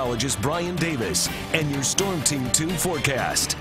meteorologist Brian Davis and your Storm Team 2 forecast.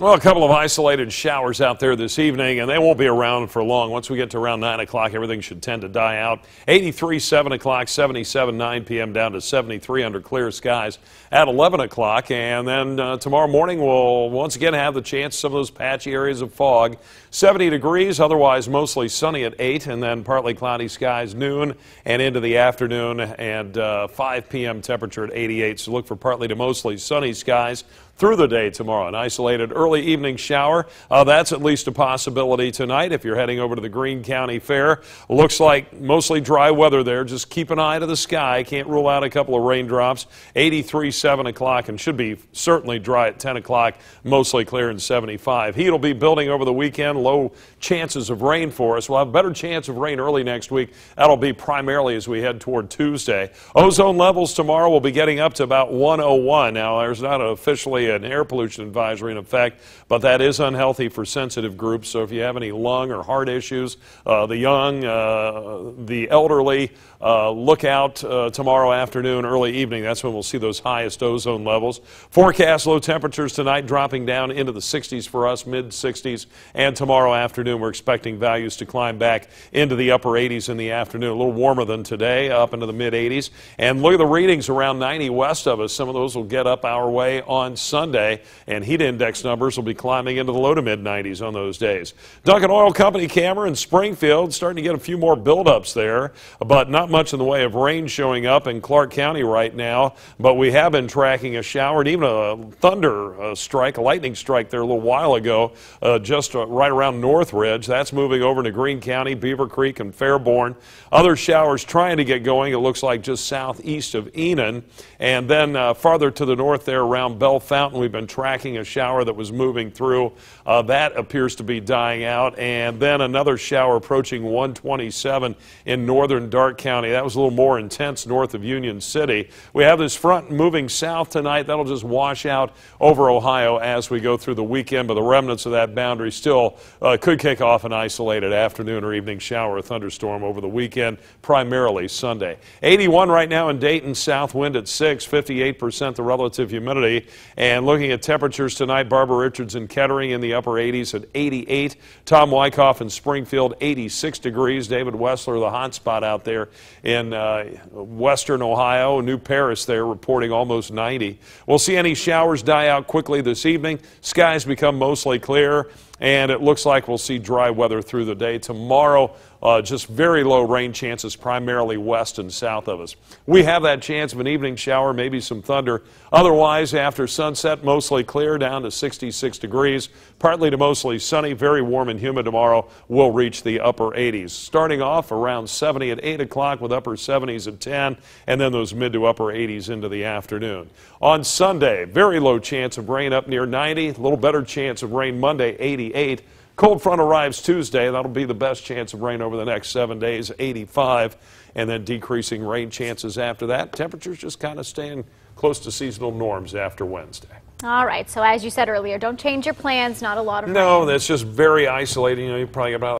Well, a couple of isolated showers out there this evening, and they won't be around for long. Once we get to around 9 o'clock, everything should tend to die out. 83, 7 o'clock, 77, 9 p.m., down to 73 under clear skies at 11 o'clock. And then uh, tomorrow morning, we'll once again have the chance some of those patchy areas of fog. 70 degrees, otherwise mostly sunny at 8, and then partly cloudy skies noon and into the afternoon, and uh, 5 p.m. temperature at 88. So look for partly to mostly sunny skies through the day tomorrow. An isolated early evening shower. Uh, that's at least a possibility tonight if you're heading over to the Greene County Fair. Looks like mostly dry weather there. Just keep an eye to the sky. Can't rule out a couple of raindrops. 83, 7 o'clock, and should be certainly dry at 10 o'clock. Mostly clear in 75. Heat will be building over the weekend. Low chances of rain for us. We'll have a better chance of rain early next week. That'll be primarily as we head toward Tuesday. Ozone levels tomorrow will be getting up to about 101. Now, there's not officially an air pollution advisory in effect, but that is unhealthy for sensitive groups. So if you have any lung or heart issues, uh, the young, uh, the elderly, uh, look out uh, tomorrow afternoon, early evening. That's when we'll see those highest ozone levels. Forecast low temperatures tonight dropping down into the 60s for us, mid 60s. And tomorrow afternoon, we're expecting values to climb back into the upper 80s in the afternoon. A little warmer than today, up into the mid 80s. And look at the readings around 90 west of us. Some of those will get up our way on Sunday, and heat index numbers will be climbing into the low to mid 90s on those days. Duncan Oil Company Cameron Springfield starting to get a few more buildups there, but not much in the way of rain showing up in Clark County right now. But we have been tracking a shower and even a thunder uh, strike, a lightning strike there a little while ago, uh, just uh, right around Northridge. That's moving over to Greene County, Beavercreek, and Fairborn. Other showers trying to get going. It looks like just southeast of Enon, and then uh, farther to the north there around Bellefontaine Mountain. We've been tracking a shower that was moving through. Uh, that appears to be dying out. And then another shower approaching 127 in northern Darke County. That was a little more intense north of Union City. We have this front moving south tonight. That'll just wash out over Ohio as we go through the weekend. But the remnants of that boundary still uh, could kick off an isolated afternoon or evening shower or thunderstorm over the weekend, primarily Sunday. 81 right now in Dayton, south wind at 6, 58% the relative humidity. And and looking at temperatures tonight, Barbara Richards and Kettering in the upper 80s at 88. Tom Wyckoff in Springfield, 86 degrees. David Wessler, the hot spot out there in uh, western Ohio. New Paris there reporting almost 90. We'll see any showers die out quickly this evening. Skies become mostly clear and it looks like we'll see dry weather through the day. Tomorrow, uh, just very low rain chances, primarily west and south of us. We have that chance of an evening shower, maybe some thunder. Otherwise, after sunset, mostly clear down to 66 degrees, partly to mostly sunny, very warm and humid tomorrow. We'll reach the upper 80s. Starting off around 70 at 8 o'clock with upper 70s at 10, and then those mid to upper 80s into the afternoon. On Sunday, very low chance of rain up near 90, a little better chance of rain Monday, 88. Cold front arrives Tuesday. That'll be the best chance of rain over the next seven days, 85. And then decreasing rain chances after that. Temperatures just kind of staying close to seasonal norms after Wednesday. All right. So as you said earlier, don't change your plans. Not a lot of No, rain. that's just very isolating. You know, you probably about